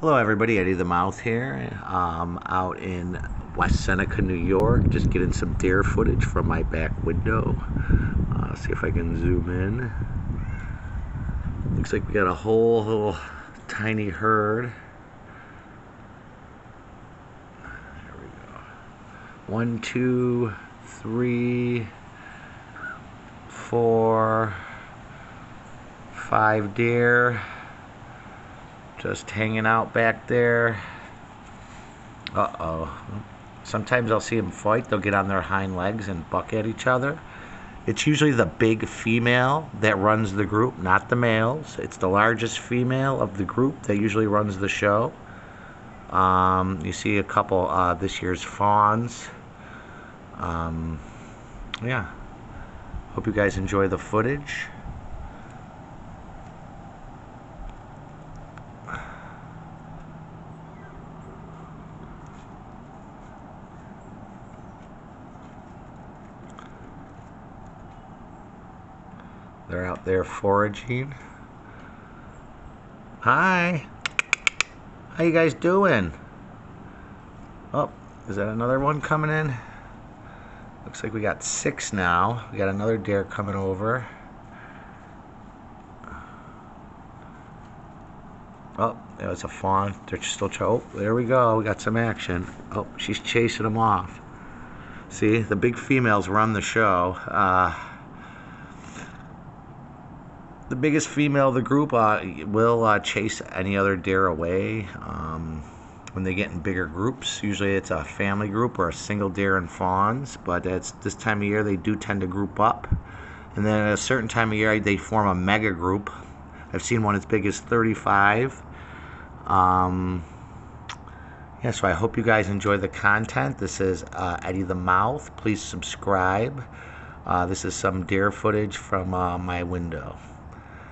Hello, everybody. Eddie the Mouth here. Um, out in West Seneca, New York. Just getting some deer footage from my back window. Uh, see if I can zoom in. Looks like we got a whole little tiny herd. There we go. One, two, three, four, five deer just hanging out back there. Uh-oh. Sometimes I'll see them fight. They'll get on their hind legs and buck at each other. It's usually the big female that runs the group, not the males. It's the largest female of the group that usually runs the show. Um, you see a couple uh, this year's fawns. Um, yeah. Hope you guys enjoy the footage. They're out there foraging. Hi. How you guys doing? Oh, is that another one coming in? Looks like we got six now. We got another deer coming over. Oh, there's a fawn. They're still trying. Oh, there we go. We got some action. Oh, she's chasing them off. See, the big females run the show. Uh, the biggest female of the group uh, will uh, chase any other deer away um, when they get in bigger groups. Usually it's a family group or a single deer and fawns, but it's this time of year they do tend to group up. And then at a certain time of year they form a mega group. I've seen one as big as 35. Um, yeah, so I hope you guys enjoy the content. This is uh, Eddie the Mouth. Please subscribe. Uh, this is some deer footage from uh, my window.